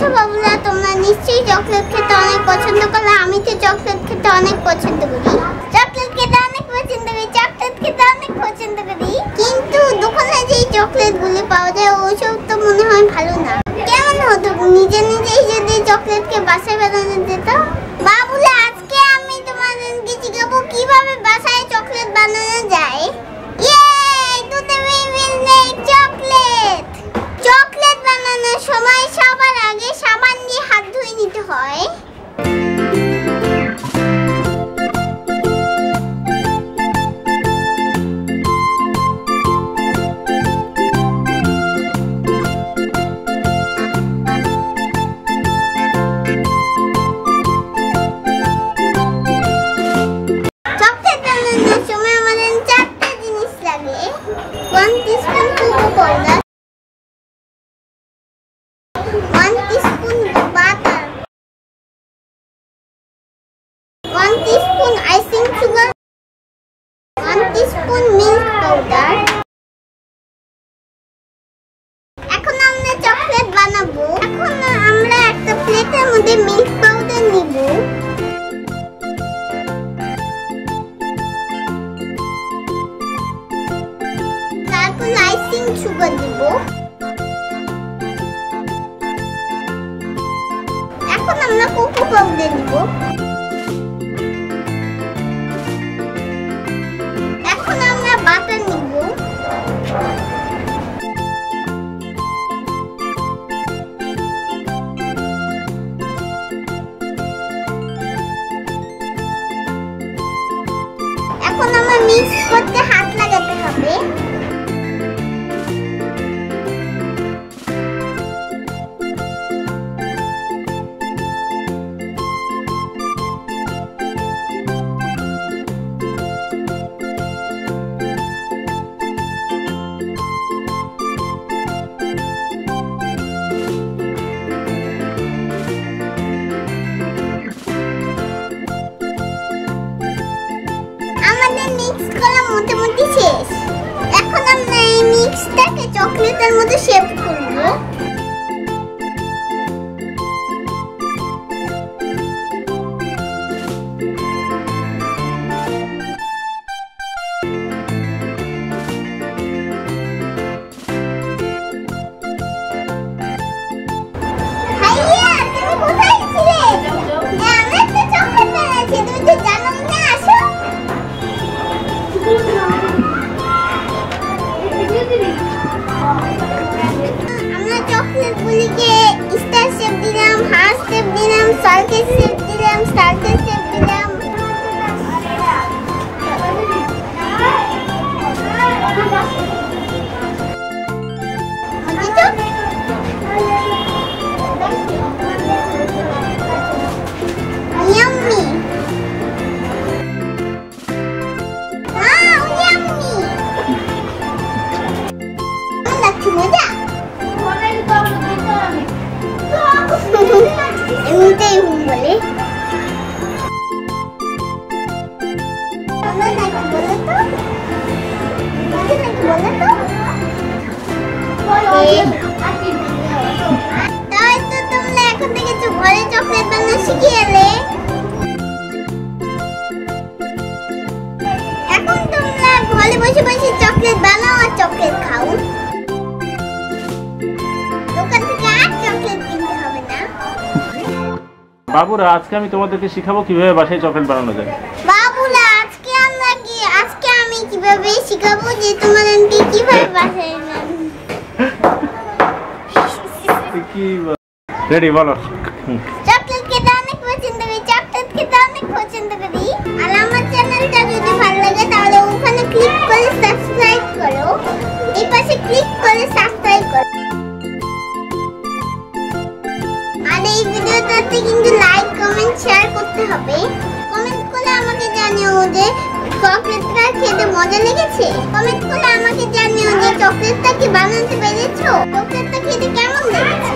আচ্ছা বাবুরা তোমরা নিশ্চয়ই চকলেট খেতে অনেক পছন্দ করো আমি তো চকলেট খেতে অনেক পছন্দ করি। চকলেট খেতে অনেক পছন্দ করি চকলেট খেতে অনেক পছন্দ করি। কিন্তু দোকানে যে চকলেট গুলি পাওয়া যায় ওইসব তো মনে হয় ভালো না। কেমন হতো? নিজে নিজেই যদি চকলেটকে বাসায় বানানো teaspoon butter, 1 teaspoon icing sugar, 1 teaspoon milk powder. আমরা কোকো পাউডার দিব এখন আমরা বাটার নিব এখন আমরা মিক্স করতে হাত করা মোটামুটি শেষ। এখন আমরা এই মিক্সটাকে চকলেটের মধ্যে শেপ করব। বলে। তোমরা এখন থেকে ঘরে চকলেট বানানো শিখে এলে। এখন তোমরা ঘরে বসে বসে চকলেট বানাও আর চকলেট খাও। বাবুরা আজকে আমি তোমাদেরকে শিখাবো কীভাবে বাসায় চকলেট বানানো যায়। বাবুরা আজকে আমরা কি আজকে আমি কীভাবে শিখাবো যে তোমাদেরকে কীভাবে বাসায়। কি রেডি বলো। চকলেট খেতে অনেক পছন্দ করি চকলেট খেতে অনেক পছন্দ করি। আর আমার চ্যানেলটা যদি ভালো লাগে তাহলে ওখানে ক্লিক করে সাবস্ক্রাইব করো। এই পাশে ক্লিক করে সাবস্ক্রাইব করো। ভিডিওটাতে কিন্তু লাইক কমেন্ট শেয়ার করতে হবে। কমেন্ট করে আমাকে জানিও যে চকলেটটা খেতে মজা লেগেছে। কমেন্ট করে আমাকে জানিও যে চকলেটটা কি বানাতে পেরেছ? চকলেটটা খেতে কেমন লেগেছে?